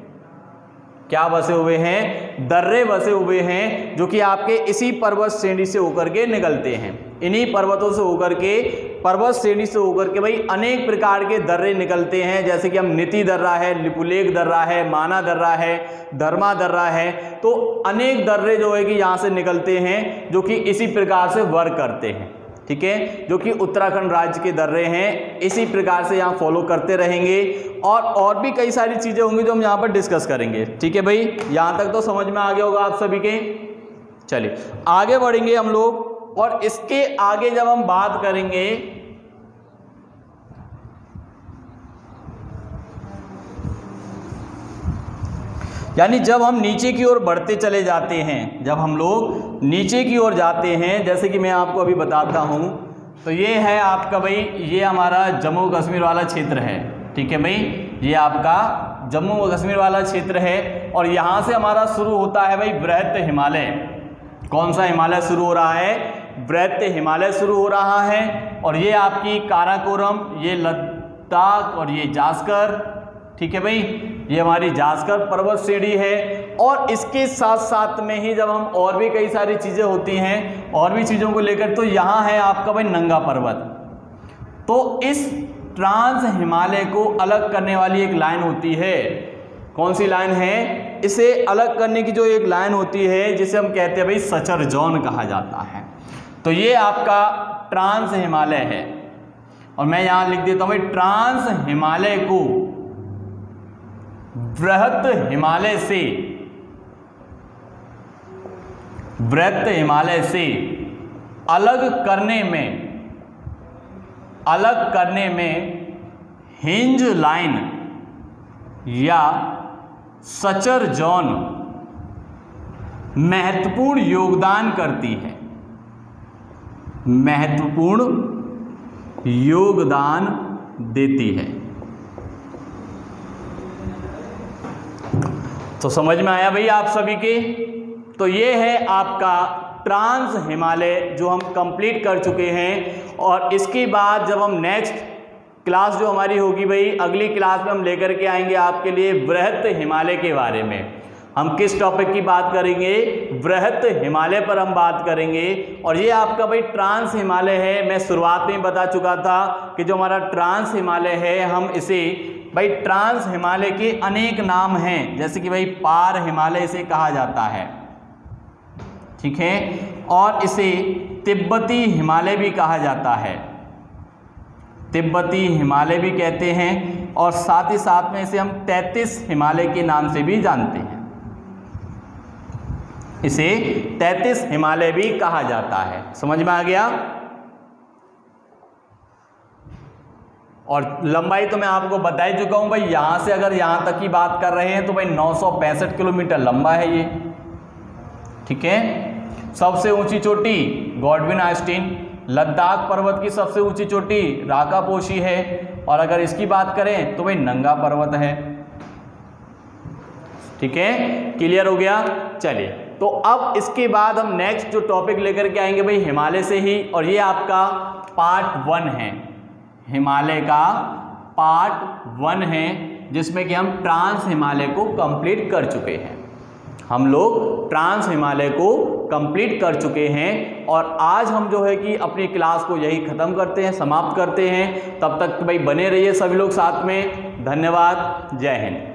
Speaker 1: क्या बसे हुए हैं? दर्रे बसे हुए हैं, जो कि आपके इसी पर्वत श्रेणी से होकर के निकलते हैं। इन्हीं पर्वतों से होकर के, पर्वत श्रेणी से होकर के भाई अनेक प्रकार के दर्रे निकलते हैं। जैसे कि हम नीति दर्रा है लिपुलेख दर्रा है, माना दर्रा है, धर्मा दर्रा है। तो अनेक दर्रे जो है कि यहाँ से निकलते हैं, जो कि इसी प्रकार से वर्क करते हैं। ठीक है? जो कि उत्तराखंड राज्य के दर्रे हैं, इसी प्रकार से यहाँ फॉलो करते रहेंगे। और और भी कई सारी चीज़ें होंगी जो हम यहाँ पर डिस्कस करेंगे। ठीक है भाई? यहाँ तक तो समझ में आ गया होगा आप सभी के। चलिए, आगे बढ़ेंगे हम लोग। और इसके आगे जब हम बात करेंगे यानी जब हम नीचे की ओर बढ़ते चले जाते हैं, जब हम लोग नीचे की ओर जाते हैं, जैसे कि मैं आपको अभी बताता हूँ तो ये है आपका भाई, ये हमारा जम्मू कश्मीर वाला क्षेत्र है, ठीक है भाई? ये आपका जम्मू कश्मीर वाला क्षेत्र है, और यहाँ से हमारा शुरू होता है भाई बृहत हिमालय। कौन सा हिमालय शुरू हो रहा है? बृहत हिमालय शुरू हो रहा है, और ये आपकी काराकोरम, ये लद्दाख, और ये जास्कर, ठीक है भाई? ये हमारी जासकर पर्वत श्रेणी है और इसके साथ साथ में ही जब हम और भी कई सारी चीज़ें होती हैं, और भी चीज़ों को लेकर तो यहाँ है आपका भाई नंगा पर्वत। तो इस ट्रांस हिमालय को अलग करने वाली एक लाइन होती है। कौन सी लाइन है? इसे अलग करने की जो एक लाइन होती है, जिसे हम कहते हैं भाई सचर जॉन कहा जाता है। तो ये आपका ट्रांस हिमालय है। और मैं यहाँ लिख देता हूँ भाई, ट्रांस हिमालय को बृहत हिमालय से। बृहत हिमालय से अलग करने में, अलग करने में हिंज लाइन या सचर जॉन महत्वपूर्ण योगदान करती है। महत्वपूर्ण योगदान देती है। तो समझ में आया भाई आप सभी के? तो ये है आपका ट्रांस हिमालय जो हम कंप्लीट कर चुके हैं और इसके बाद जब हम नेक्स्ट क्लास जो हमारी होगी भाई, अगली क्लास में हम लेकर के आएँगे आपके लिए वृहत हिमालय के बारे में। हम किस टॉपिक की बात करेंगे? वृहत हिमालय पर हम बात करेंगे और ये आपका भाई ट्रांस हिमालय है। मैं शुरुआत में बता चुका था कि जो हमारा ट्रांस हिमालय है, हम इसे भाई, ट्रांस हिमालय के अनेक नाम हैं, जैसे कि भाई, पार हिमालय से कहा जाता है। ठीक है? और इसे तिब्बती हिमालय भी कहा जाता है। तिब्बती हिमालय भी कहते हैं, और साथ ही साथ में इसे हम 33 हिमालय के नाम से भी जानते हैं। इसे 33 हिमालय भी कहा जाता है। समझ में आ गया? और लंबाई तो मैं आपको बता ही चुका हूँ, भाई, यहाँ से अगर यहाँ तक की बात कर रहे हैं तो भाई नौ सौ पैंसठ किलोमीटर लंबा है ये। ठीक है? सबसे ऊँची चोटी गॉडविन आइस्टीन, लद्दाख पर्वत की सबसे ऊँची चोटी राकापोशी है। और अगर इसकी बात करें तो भाई नंगा पर्वत है। ठीक है? क्लियर हो गया? चलिए तो अब इसके बाद हम नेक्स्ट जो टॉपिक लेकर के आएँगे भाई हिमालय से ही, और ये आपका पार्ट वन है। हिमालय का पार्ट वन है, जिसमें कि हम ट्रांस हिमालय को कंप्लीट कर चुके हैं। हम लोग ट्रांस हिमालय को कंप्लीट कर चुके हैं और आज हम जो है कि अपनी क्लास को यही ख़त्म करते हैं, समाप्त करते हैं। तब तक भाई बने रहिए सभी लोग साथ में। धन्यवाद। जय हिंद।